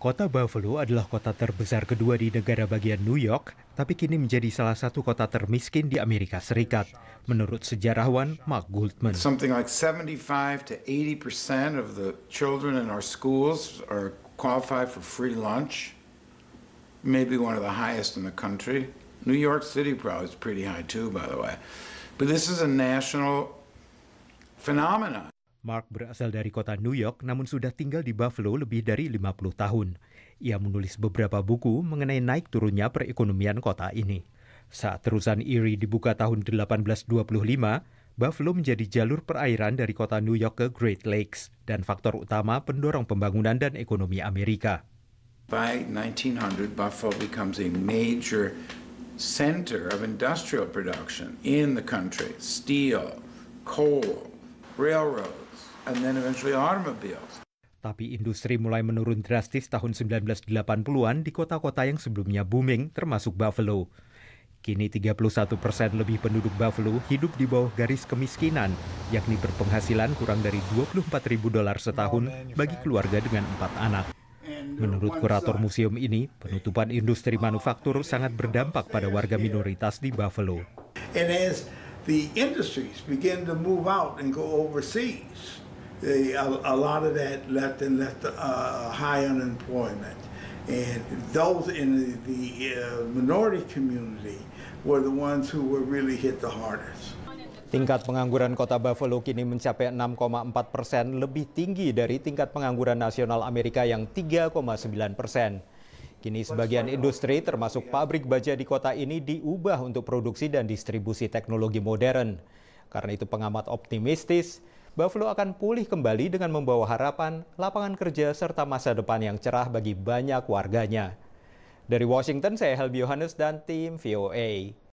Kota Buffalo adalah kota terbesar kedua di negara bagian New York, tapi kini menjadi salah satu kota termiskin di Amerika Serikat, menurut sejarawan Mark Goldman. Something like 75 to 80 percent of the children in our schools are qualified for free lunch, maybe one of the highest in the country. New York City probably is pretty high too, by the way. But this is a national phenomenon. Mark berasal dari kota New York namun sudah tinggal di Buffalo lebih dari 50 tahun. Ia menulis beberapa buku mengenai naik turunnya perekonomian kota ini. Saat terusan Erie dibuka tahun 1825, Buffalo menjadi jalur perairan dari kota New York ke Great Lakes dan faktor utama pendorong pembangunan dan ekonomi Amerika. By 1900, Buffalo becomes a major center of industrial production in the country. Steel, coal, railroads, and then eventually automobiles. Tapi industri mulai menurun drastis tahun 1980-an di kota-kota yang sebelumnya booming termasuk Buffalo. Kini 31 persen lebih penduduk Buffalo hidup di bawah garis kemiskinan, yakni berpenghasilan kurang dari 24 ribu dolar setahun bagi keluarga dengan empat anak. Menurut kurator museum ini, penutupan industri manufaktur sangat berdampak pada warga minoritas di Buffalo. The industries begin to move out and go overseas, they, a, a lot of that left and left uh, high unemployment. And those in the, the uh, minority community were the ones who were really hit the hardest. Tingkat pengangguran kota Buffalo kini mencapai 6,4 persen, lebih tinggi dari tingkat pengangguran nasional Amerika yang 3,9 persen. Kini sebagian industri termasuk pabrik baja di kota ini diubah untuk produksi dan distribusi teknologi modern. Karena itu pengamat optimistis, Buffalo akan pulih kembali dengan membawa harapan, lapangan kerja, serta masa depan yang cerah bagi banyak warganya. Dari Washington, saya Helbi Yohanes dan tim VOA.